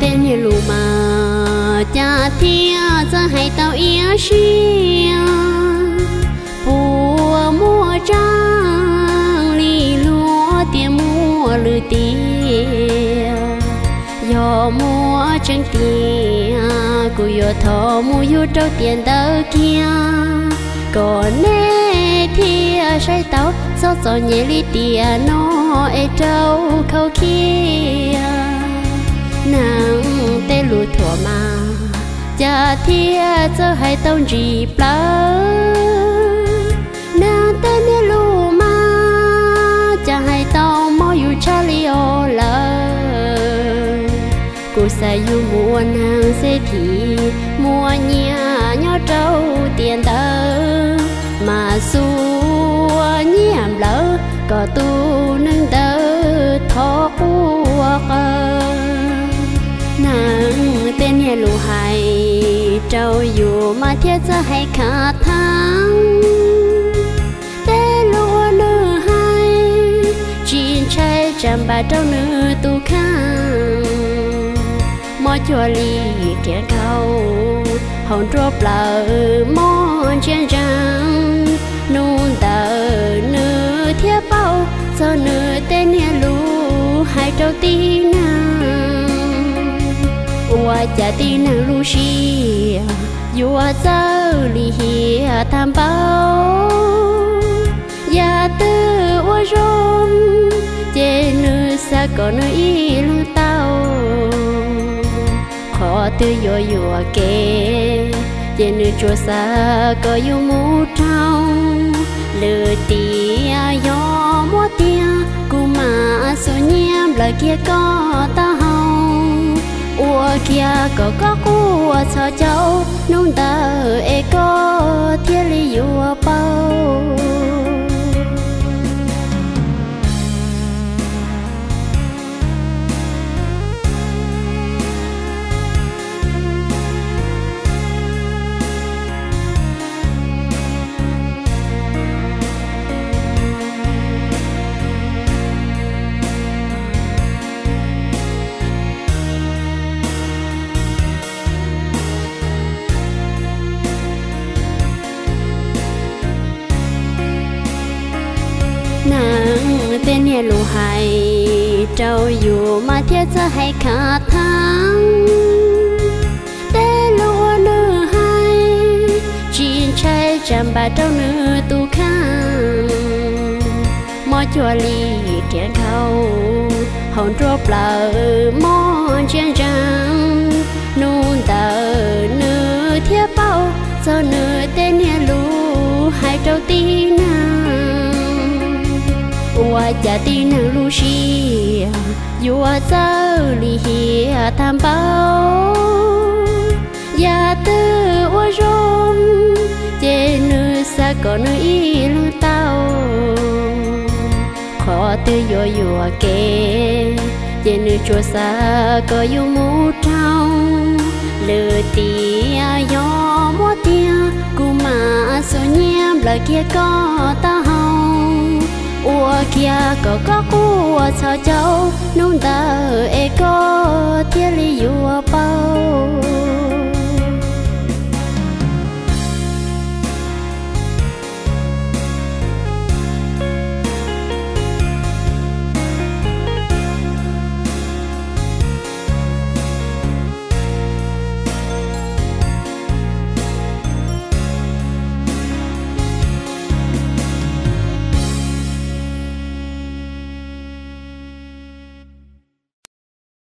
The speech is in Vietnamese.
tên như lù mà. Cha thia ra hay tao ia xia. Bùa mua trang, lì lúa tiền mua lư tia yo mua chân tia cô yo thọ mua yo trâu tiền đâu kia. Còn nè thia, say tao sao cho nhẹ li tia nó e trâu khâu kia nàng tê lù thua mà. Cha thia cho hai tông gì plơ nàng tê nê lù mà cha hai tông mò yu cha li ô lơ. Cô sa yu mua nàng sẽ thì, mùa nhà nhỏ trâu tiền tơ mà xua nhiễm lỡ có tu nâng tơ thọ quốc trâu dù mà thiết ra hay khả thắng tê lúa nữ hay chín trái trăm bà trâu nữ tu khang mò chùa ly kia cầu hồng drop lờ mò trên răng nôn tờ nữ thiết bao cho nữ tên nhà lù hai trâu tin wa cha tin lu shi yua za li hi tham bao ya tư wa rom je nu sa có nu i lu tao khó tư yo yo ke je nu cho sa có yu mu trong lư tia yo mo tia cu ma so nhiam lời kia có ta hồng ua kia có có cua cho cháu nung tờ e có thiết lý ua bao nàng tên nhà lù hay trâu dù mà thiết ra hay khả thắng tê lúa nữ hay chín trái chạm bà trâu nữ tu khang mò chùa ly kia cầu hồng trô bờ mò trên răng nôn tờ nữ thiết bao cho nữ tên nhà lù hai trâu tin wa cha tin lu shi yua za li hi tham bao ya tư wa rom je nu sa có nu i lu tao khó tư yo yo ke je nu cho sa có yu mu trong lư tia yo mo tia cu ma so nhiam lời kia có ta hồng ua kia có có cua sao cháu nung tờ e có thiết lý ua bao.